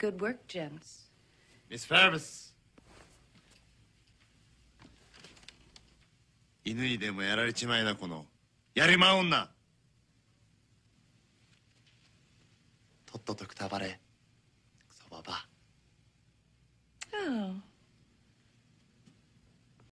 Good work, gents. Miss Ferris. 犬にでもやられちまいなこのやりまう女とっととくたばれ